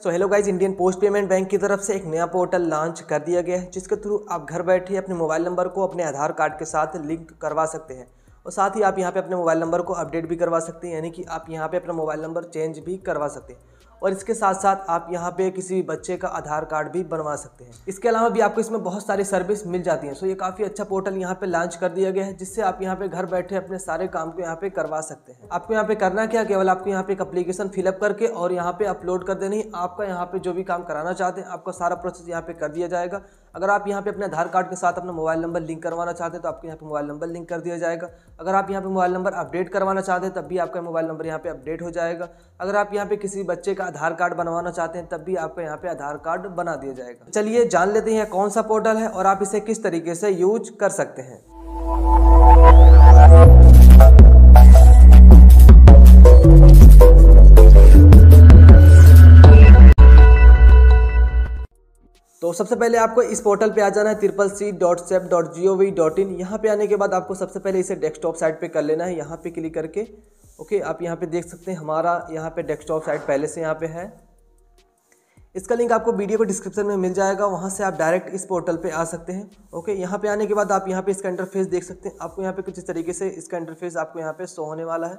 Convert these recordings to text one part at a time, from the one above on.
So hello guys Indian post payment bank की तरफ़ से एक नया पोर्टल लॉन्च कर दिया गया है, जिसके थ्रू आप घर बैठे अपने मोबाइल नंबर को अपने आधार कार्ड के साथ लिंक करवा सकते हैं। और साथ ही आप यहाँ पे अपने मोबाइल नंबर को अपडेट भी करवा सकते हैं, यानी कि आप यहाँ पे अपना मोबाइल नंबर चेंज भी करवा सकते हैं। और इसके साथ साथ आप यहाँ पे किसी भी बच्चे का आधार कार्ड भी बनवा सकते हैं इसके अलावा भी आपको इसमें बहुत सारी सर्विस मिल जाती हैं सो ये काफ़ी अच्छा पोर्टल यहाँ पे लॉन्च कर दिया गया है जिससे आप यहाँ पे घर बैठे अपने सारे काम को यहाँ पे करवा सकते हैं आपको यहाँ पे करना क्या केवल आपको यहाँ पे एक अप्लीकेशन फिलअप करके और यहाँ पे अपलोड कर देनी आपका यहाँ पे जो भी काम कराना चाहते हैं आपका सारा प्रोसेस यहाँ पे कर दिया जाएगा अगर आप यहाँ पे अपने आधार कार्ड के साथ अपना मोबाइल नंबर लिंक करवाना चाहते हैं तो आपके यहाँ पे मोबाइल नंबर लिंक कर दिया जाएगा अगर आप यहाँ पे मोबाइल नंबर अपडेट करवाना चाहते हैं तब भी आपका मोबाइल नंबर यहाँ पे अपडेट हो जाएगा अगर आप यहाँ पे किसी बच्चे का आधार कार्ड बनवाना चाहते हैं, तब भी आपका यहाँ पे आधार कार्ड बना दिया जाएगा। चलिए जान लेते हैं कौन सा पोर्टल है और आप इसे किस तरीके से यूज़ कर सकते हैं। तो सबसे पहले आपको इस पोर्टल पे आ जाना है triple C dot sep dot G O V dot in यहाँ पर आने के बाद आपको सबसे पहले इसे डेस्कटॉप साइट पे कर लेना है। यहाँ पे क्लिक करके ओके आप यहाँ पे देख सकते हैं हमारा यहाँ पे डेस्कटॉप साइट पहले से यहाँ पे है इसका लिंक आपको वीडियो को डिस्क्रिप्शन में मिल जाएगा वहाँ से आप डायरेक्ट इस पोर्टल पे आ सकते हैं ओके यहाँ पे आने के बाद आप यहाँ पे इसका इंटरफेस देख सकते हैं आपको यहाँ पे कुछ इस तरीके से इसका इंटरफेस आपको यहाँ पे शो होने वाला है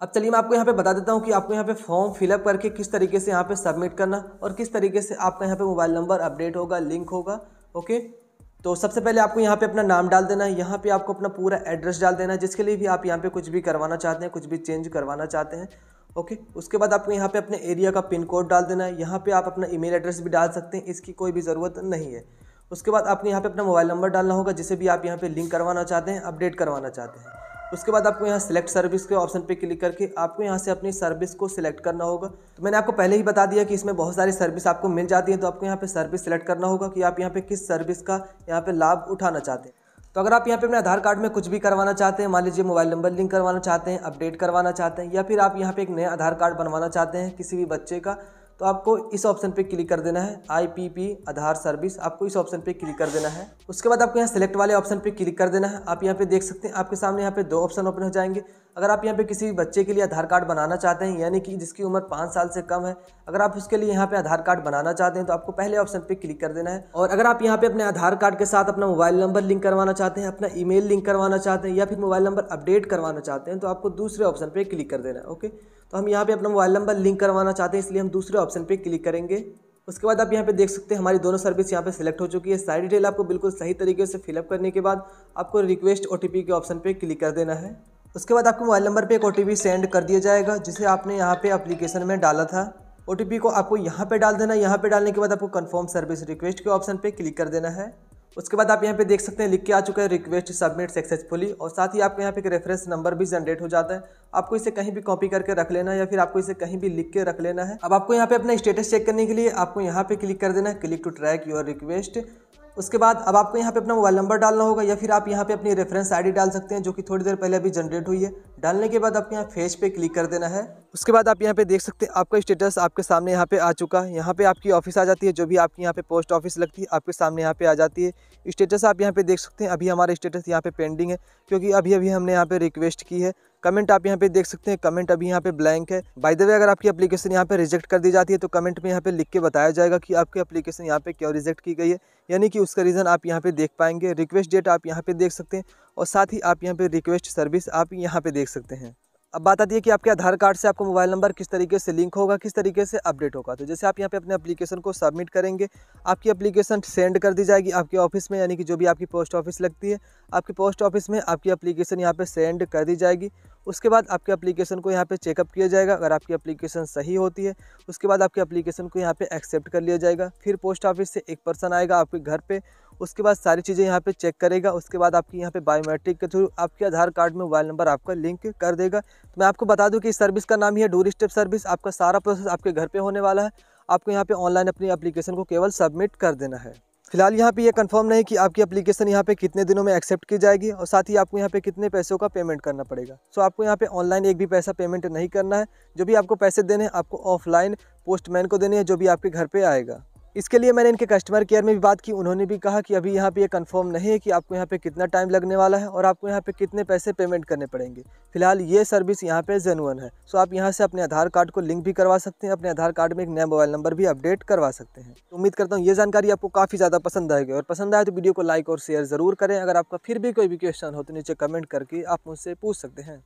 अब चलिए मैं आपको यहाँ पे बता देता हूँ कि आपको यहाँ पे फॉर्म फिलअप करके किस तरीके से यहाँ पे सबमिट करना और किस तरीके से आपका यहाँ पे मोबाइल नंबर अपडेट होगा लिंक होगा ओके तो सबसे पहले आपको यहाँ पे अपना नाम डाल देना है। यहाँ पे आपको अपना पूरा एड्रेस डाल देना है। जिसके लिए भी आप यहाँ पे कुछ भी करवाना चाहते हैं, कुछ भी चेंज करवाना चाहते हैं, ओके? उसके बाद आपको यहाँ पे अपने एरिया का पिन कोड डाल देना है। यहाँ पे आप अपना ईमेल एड्रेस भी डाल सकते हैं। इसकी कोई भी ज़रूरत नहीं है। उसके बाद आपको यहाँ पर अपना मोबाइल नंबर डालना होगा, जिसे भी आप यहाँ पर लिंक करवाना चाहते हैं, अपडेट करवाना चाहते हैं। उसके बाद आपको यहाँ सिलेक्ट सर्विस के ऑप्शन पे क्लिक करके आपको यहाँ से अपनी सर्विस को सिलेक्ट करना होगा। तो मैंने आपको पहले ही बता दिया कि इसमें बहुत सारी सर्विस आपको मिल जाती है तो आपको यहाँ पे सर्विस सेलेक्ट करना होगा कि आप यहाँ पे किस सर्विस का यहाँ पे लाभ उठाना चाहते हैं। तो अगर आप यहाँ पे अपने आधार कार्ड में कुछ भी करवाना चाहते हैं, मान लीजिए मोबाइल नंबर लिंक करवाना चाहते हैं अपडेट करवाना चाहते हैं, या फिर आप यहाँ पे एक नया आधार कार्ड बनवाना चाहते हैं किसी भी बच्चे का तो आपको इस ऑप्शन पे क्लिक कर देना है I P P Aadhaar service आपको इस ऑप्शन पे क्लिक कर देना है। उसके बाद आपको यहाँ सेलेक्ट वाले ऑप्शन पे क्लिक कर देना है। आप यहाँ पे देख सकते हैं, आपके सामने यहाँ पे दो ऑप्शन ओपन हो जाएँगे। अगर आप यहाँ पे किसी बच्चे के लिए आधार कार्ड बनाना चाहते हैं, यानी कि जिसकी उम्र पाँच साल से कम है, अगर आप उसके लिए यहाँ पे आधार कार्ड बनाना चाहते हैं तो आपको पहले ऑप्शन पे क्लिक कर देना है। और अगर आप यहाँ पे अपने आधार कार्ड के साथ अपना मोबाइल नंबर लिंक करवाना चाहते हैं, अपना ईमेल लिंक करवाना चाहते हैं, या फिर मोबाइल नंबर अपडेट करवाना चाहते हैं तो आपको दूसरे ऑप्शन पर क्लिक कर देना है, ओके? तो हम यहाँ पर अपना मोबाइल नंबर लिंक करवाना चाहते हैं, इसलिए हम दूसरे ऑप्शन पर क्लिक करेंगे। उसके बाद आप यहाँ पे देख सकते हैं, हमारी दोनों सर्विस यहाँ पे सिलेक्ट हो चुकी है। सारी डिटेल आपको बिल्कुल सही तरीके से फिलअप करने के बाद आपको रिक्वेस्ट ओटीपी के ऑप्शन पे क्लिक कर देना है। उसके बाद आपको मोबाइल नंबर पे एक ओटीपी सेंड कर दिया जाएगा, जिसे आपने यहाँ पे अप्लीकेशन में डाला था। ओटीपी को आपको यहाँ पे डाल देना यहाँ पे डालने के बाद आपको कन्फर्म सर्विस रिक्वेस्ट के ऑप्शन पे क्लिक कर देना है। उसके बाद आप यहाँ पे देख सकते हैं, लिख के आ चुका है रिक्वेस्ट सबमिट सक्सेसफुली और साथ ही आपको यहाँ पे एक रेफरेंस नंबर भी जनरेट हो जाता है। आपको इसे कहीं भी कॉपी करके रख लेना है या फिर आपको इसे कहीं भी लिख के रख लेना है। अब आपको यहाँ पे अपना स्टेटस चेक करने के लिए आपको यहाँ पे क्लिक कर देना है। Click to track your request उसके बाद अब आपको यहाँ पे अपना मोबाइल नंबर डालना होगा या फिर आप यहाँ पे अपनी रेफरेंस आईडी डाल सकते हैं जो कि थोड़ी देर पहले अभी जनरेट हुई है डालने के बाद आपको यहाँ फेस पे क्लिक कर देना है उसके बाद आप यहाँ पे देख सकते हैं आपका स्टेटस आपके सामने यहाँ पे आ चुका है यहाँ पे आपकी ऑफ़िस आ जाती है जो भी आपकी यहाँ पे पोस्ट ऑफ़िस लगती है आपके सामने यहाँ पे आ जाती है स्टेटस आप यहाँ पे देख सकते हैं अभी हमारा स्टेटस यहाँ पे पेंडिंग है क्योंकि अभी अभी हमने यहाँ पे रिक्वेस्ट की है कमेंट आप यहाँ पे देख सकते हैं, कमेंट अभी यहाँ पे ब्लैंक है। बाय द वे अगर आपकी एप्लीकेशन यहाँ पे रिजेक्ट कर दी जाती है तो कमेंट में यहाँ पे लिख के बताया जाएगा कि आपकी एप्लीकेशन यहाँ पे क्यों रिजेक्ट की गई है। यानी कि उसका रीज़न आप यहाँ पे देख पाएँगे। रिक्वेस्ट डेट आप यहाँ पे देख सकते हैं और साथ ही आप यहाँ पे रिक्वेस्ट सर्विस आप यहाँ पे देख सकते हैं। अब बात आती है कि आपके आधार कार्ड से आपको मोबाइल नंबर किस तरीके से लिंक होगा, किस तरीके से अपडेट होगा। तो जैसे आप यहाँ पे अपने एप्लीकेशन को सबमिट करेंगे, आपकी एप्लीकेशन सेंड कर दी जाएगी आपके ऑफ़िस में, यानी कि जो भी आपकी पोस्ट ऑफ़िस लगती है, आपके पोस्ट ऑफ़िस में आपकी एप्लीकेशन यहाँ पे सेंड कर दी जाएगी। उसके बाद आपके एप्लीकेशन को यहाँ पे चेकअप किया जाएगा। अगर आपकी एप्लीकेशन सही होती है, उसके बाद आपके एप्लीकेशन को यहाँ पे एक्सेप्ट कर लिया जाएगा। फिर पोस्ट ऑफ़िस से एक पर्सन आएगा आपके घर पे, उसके बाद सारी चीज़ें यहाँ पे चेक करेगा। उसके बाद आपकी यहाँ पे बायोमेट्रिक के थ्रू आपके आधार कार्ड में मोबाइल नंबर आपका लिंक कर देगा। तो मैं आपको बता दूँ कि इस सर्विस का नाम ही है डोरी स्टेप सर्विस आपका सारा प्रोसेस आपके घर पर होने वाला है। आपको यहाँ पर ऑनलाइन अपनी एप्लीकेशन को केवल सबमिट कर देना है। फ़िलहाल यहाँ पे ये कंफर्म नहीं कि आपकी एप्लीकेशन यहाँ पे कितने दिनों में एक्सेप्ट की जाएगी और साथ ही आपको यहाँ पे कितने पैसों का पेमेंट करना पड़ेगा। सो आपको यहाँ पे ऑनलाइन एक भी पैसा पेमेंट नहीं करना है। जो भी आपको पैसे देने हैं, आपको ऑफलाइन पोस्टमैन को देने हैं, जो भी आपके घर पे आएगा। इसके लिए मैंने इनके कस्टमर केयर में भी बात की। उन्होंने भी कहा कि अभी यहाँ पे ये कंफर्म नहीं है कि आपको यहाँ पे कितना टाइम लगने वाला है और आपको यहाँ पे कितने पैसे पेमेंट करने पड़ेंगे। फ़िलहाल ये सर्विस यहाँ पे जेनुअन है। सो आप यहाँ से अपने आधार कार्ड को लिंक भी करवा सकते हैं, अपने आधार कार्ड में एक नया मोबाइल नंबर भी अपडेट करवा सकते हैं। तो उम्मीद करता हूँ ये जानकारी आपको काफ़ी ज़्यादा पसंद आएगी और पसंद आए तो वीडियो को लाइक और शेयर ज़रूर करें। अगर आपका फिर भी कोई भी क्वेश्चन हो तो नीचे कमेंट करके आप मुझसे पूछ सकते हैं।